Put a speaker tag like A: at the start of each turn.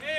A: Yeah.